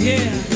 here.